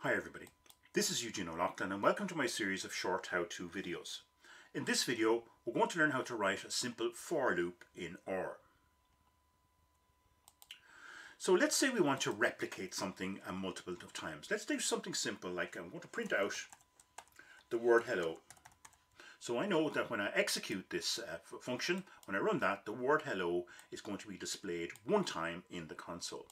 Hi everybody, this is Eugene O'Loughlin and welcome to my series of short how-to videos. In this video we're going to learn how to write a simple for loop in R. So let's say we want to replicate something a multiple of times. Let's do something simple like I'm going to print out the word hello. So I know that when I execute this uh, function, when I run that, the word hello is going to be displayed one time in the console.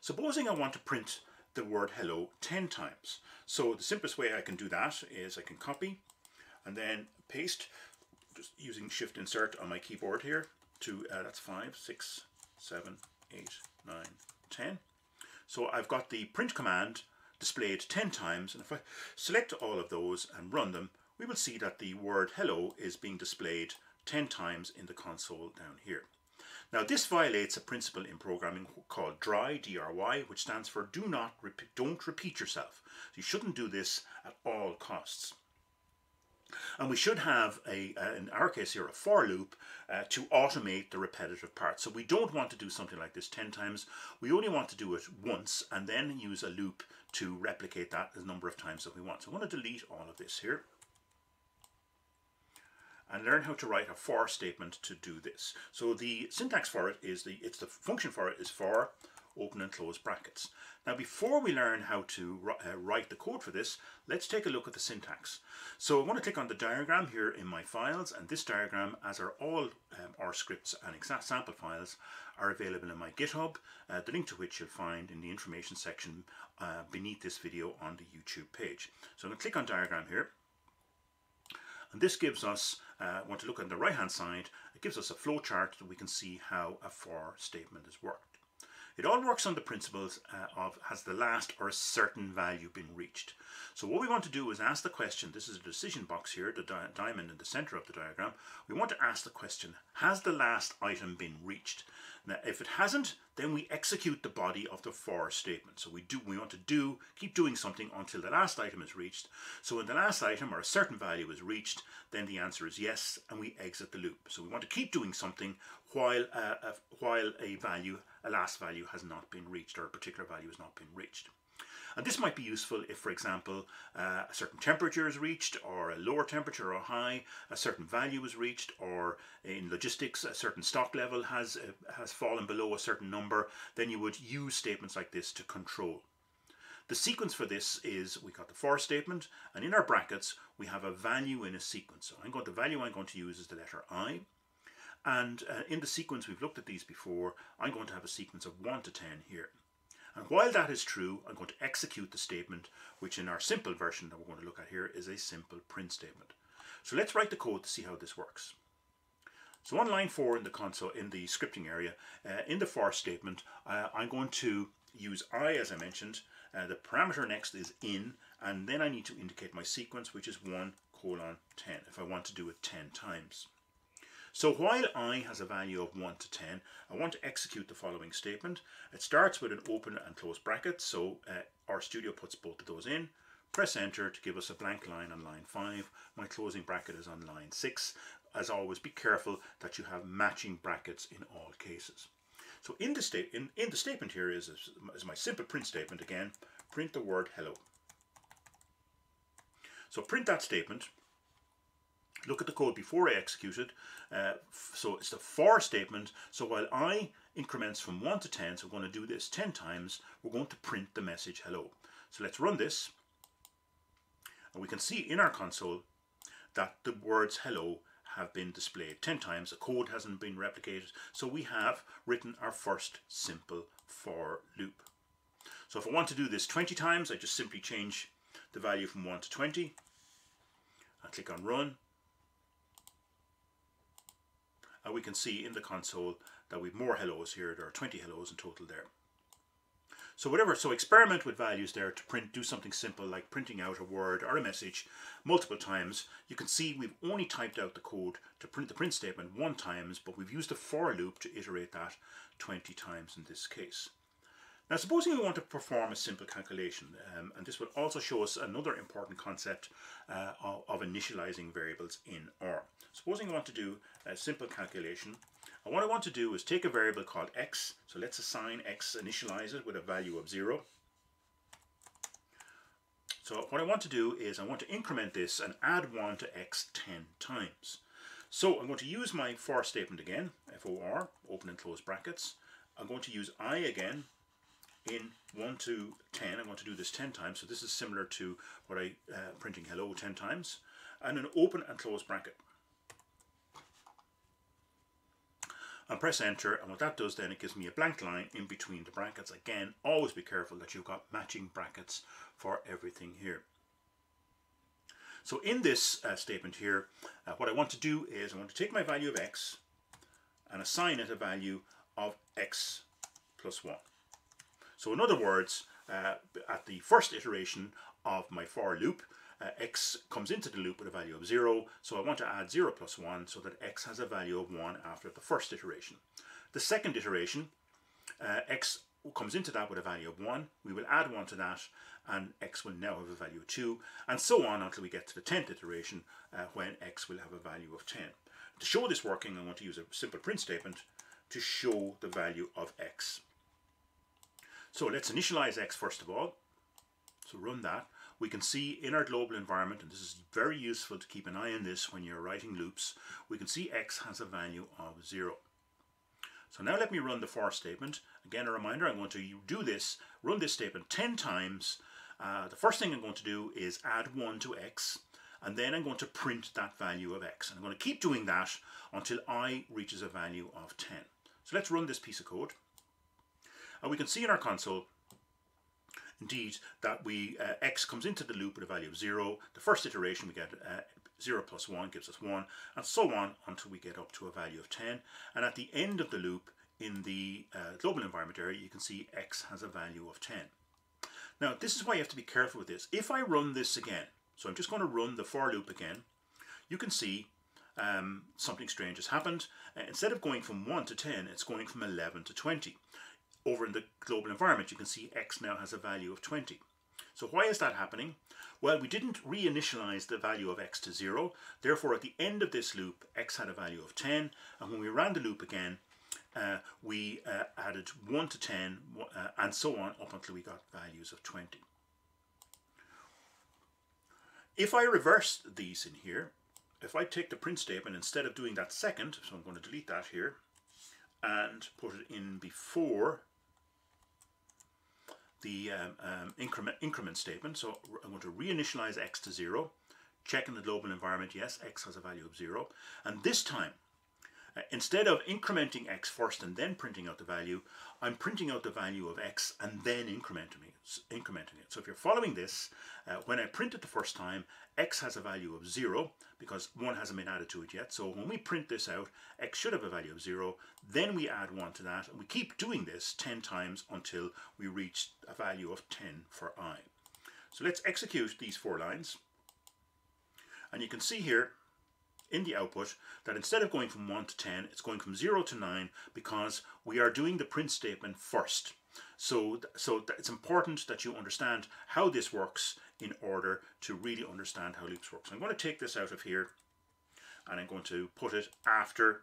Supposing I want to print the word hello 10 times. So the simplest way I can do that is I can copy and then paste just using shift insert on my keyboard here to uh, that's 5, 6, 7, 8, 9, 10. So I've got the print command displayed 10 times and if I select all of those and run them we will see that the word hello is being displayed 10 times in the console down here. Now this violates a principle in programming called DRY, D-R-Y, which stands for do not repeat, don't repeat yourself. So you shouldn't do this at all costs. And we should have, a, uh, in our case here, a for loop uh, to automate the repetitive part. So we don't want to do something like this 10 times. We only want to do it once and then use a loop to replicate that a number of times that we want. So I'm going to delete all of this here and learn how to write a for statement to do this. So the syntax for it is the, it's the function for it is for open and close brackets. Now before we learn how to uh, write the code for this, let's take a look at the syntax. So I want to click on the diagram here in my files and this diagram, as are all um, our scripts and sample files, are available in my GitHub, uh, the link to which you'll find in the information section uh, beneath this video on the YouTube page. So I'm going to click on diagram here and this gives us, uh, want to look on the right hand side, it gives us a flow chart that we can see how a for statement is worked. It all works on the principles uh, of has the last or a certain value been reached. So what we want to do is ask the question, this is a decision box here, the di diamond in the center of the diagram. We want to ask the question, has the last item been reached? Now if it hasn't, then we execute the body of the for statement. So we do we want to do keep doing something until the last item is reached. So when the last item or a certain value is reached, then the answer is yes, and we exit the loop. So we want to keep doing something while uh, a, while a value, a last value has not been reached or a particular value has not been reached. And this might be useful if, for example, uh, a certain temperature is reached, or a lower temperature or high, a certain value is reached, or in logistics, a certain stock level has, uh, has fallen below a certain number, then you would use statements like this to control. The sequence for this is we got the for statement, and in our brackets, we have a value in a sequence. So I'm going, the value I'm going to use is the letter I, and uh, in the sequence, we've looked at these before, I'm going to have a sequence of 1 to 10 here. And while that is true, I'm going to execute the statement, which in our simple version that we're going to look at here is a simple print statement. So let's write the code to see how this works. So on line 4 in the console, in the scripting area, uh, in the for statement, uh, I'm going to use I as I mentioned. Uh, the parameter next is in, and then I need to indicate my sequence, which is 1 colon 10, if I want to do it 10 times. So while i has a value of 1 to 10, I want to execute the following statement. It starts with an open and close bracket, so uh, studio puts both of those in. Press enter to give us a blank line on line 5. My closing bracket is on line 6. As always, be careful that you have matching brackets in all cases. So in the, state, in, in the statement here is, is my simple print statement again, print the word hello. So print that statement, look at the code before I execute it. Uh, so it's the for statement. So while I increments from 1 to 10, so we're going to do this 10 times, we're going to print the message hello. So let's run this. And we can see in our console that the words hello have been displayed 10 times. The code hasn't been replicated. So we have written our first simple for loop. So if I want to do this 20 times, I just simply change the value from 1 to 20. I click on run and we can see in the console that we've more hellos here. There are 20 hellos in total there. So whatever, so experiment with values there to print, do something simple like printing out a word or a message multiple times. You can see we've only typed out the code to print the print statement one times, but we've used a for loop to iterate that 20 times in this case. Now supposing we want to perform a simple calculation, um, and this will also show us another important concept uh, of, of, initializing variables in R. Supposing I want to do a simple calculation, and what I want to do is take a variable called x, so let's assign x, initialize it with a value of 0. So what I want to do is I want to increment this and add 1 to x 10 times. So I'm going to use my for statement again, for, open and close brackets. I'm going to use i again in 1 to 10. I'm going to do this 10 times, so this is similar to what I uh, printing hello 10 times. And an open and close bracket. And press enter and what that does then it gives me a blank line in between the brackets. Again always be careful that you've got matching brackets for everything here. So in this uh, statement here uh, what I want to do is I want to take my value of x and assign it a value of x plus 1 so in other words uh, at the first iteration of my for loop uh, x comes into the loop with a value of 0, so I want to add 0 plus 1 so that x has a value of 1 after the first iteration. The second iteration, uh, x comes into that with a value of 1, we will add 1 to that, and x will now have a value of 2, and so on until we get to the 10th iteration uh, when x will have a value of 10. To show this working, I want to use a simple print statement to show the value of x. So let's initialize x first of all. So run that we can see in our global environment, and this is very useful to keep an eye on this when you're writing loops, we can see x has a value of 0. So now let me run the for statement. Again, a reminder, I'm going to do this, run this statement 10 times. Uh, the first thing I'm going to do is add 1 to x, and then I'm going to print that value of x. And I'm going to keep doing that until i reaches a value of 10. So let's run this piece of code. And we can see in our console indeed that we uh, x comes into the loop with a value of 0. The first iteration we get uh, 0 plus 1 gives us 1 and so on until we get up to a value of 10 and at the end of the loop in the uh, global environment area you can see x has a value of 10. Now this is why you have to be careful with this. If I run this again, so I'm just going to run the for loop again, you can see um, something strange has happened. Uh, instead of going from 1 to 10, it's going from 11 to 20 over in the global environment, you can see x now has a value of 20. So why is that happening? Well, we didn't reinitialize the value of x to 0. Therefore, at the end of this loop, x had a value of 10. And when we ran the loop again, uh, we uh, added 1 to 10 uh, and so on up until we got values of 20. If I reverse these in here, if I take the print statement instead of doing that second, so I'm going to delete that here, and put it in before the um, um, increment, increment statement. So I'm going to reinitialize x to 0, check in the global environment, yes, x has a value of 0. And this time, instead of incrementing x first and then printing out the value, I'm printing out the value of x and then incrementing it. Incrementing it. So if you're following this, uh, when I print it the first time, x has a value of 0 because 1 hasn't been added to it yet. So when we print this out, x should have a value of 0. Then we add 1 to that and we keep doing this 10 times until we reach a value of 10 for i. So let's execute these four lines. And you can see here in the output that instead of going from 1 to 10, it's going from 0 to 9 because we are doing the print statement first. So, so it's important that you understand how this works in order to really understand how loops work. So I'm going to take this out of here and I'm going to put it after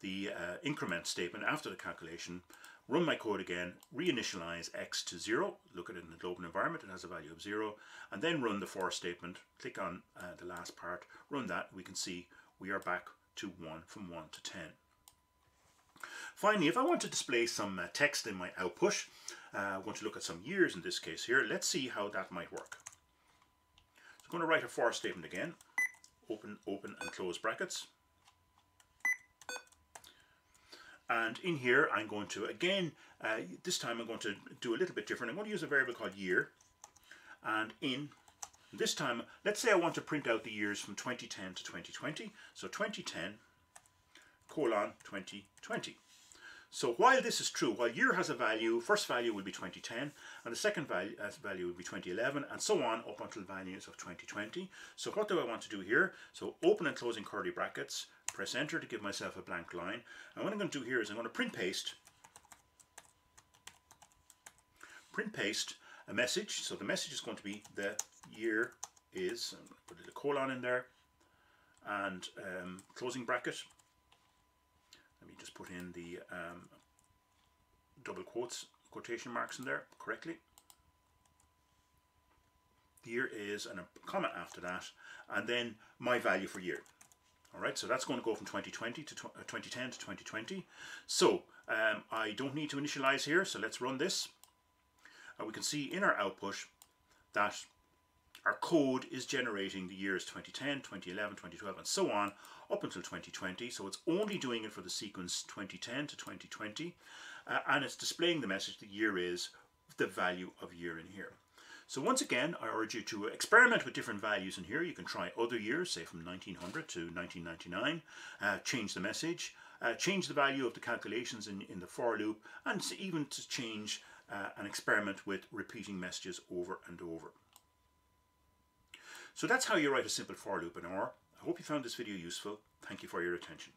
the uh, increment statement, after the calculation, run my code again, reinitialize x to 0, look at it in the global environment, it has a value of 0, and then run the for statement, click on uh, the last part, run that, we can see we are back to 1 from 1 to 10. Finally, if I want to display some uh, text in my output, uh, I want to look at some years in this case here, let's see how that might work. So I'm going to write a for statement again, open, open and close brackets. And in here, I'm going to, again, uh, this time I'm going to do a little bit different. I'm going to use a variable called year. And in this time, let's say I want to print out the years from 2010 to 2020. So 2010 colon 2020. So while this is true, while year has a value, first value will be 2010, and the second value, uh, value will be 2011, and so on up until values of 2020. So what do I want to do here? So open and closing curly brackets, press enter to give myself a blank line. And what I'm going to do here is I'm going to print paste, print paste a message. So the message is going to be the year is, put a little colon in there, and um, closing bracket. Let me just put in the um, double quotes, quotation marks in there correctly. year is, and a comma after that, and then my value for year. All right, so that's going to go from 2020 to 2010 uh, to 2020. So um, I don't need to initialize here, so let's run this. Uh, we can see in our output that our code is generating the years 2010, 2011, 2012, and so on up until 2020. So it's only doing it for the sequence 2010 to 2020, uh, and it's displaying the message the year is the value of year in here. So once again, I urge you to experiment with different values in here. You can try other years, say from 1900 to 1999, uh, change the message, uh, change the value of the calculations in, in the for loop, and even to change uh, and experiment with repeating messages over and over. So that's how you write a simple for loop in R. I hope you found this video useful. Thank you for your attention.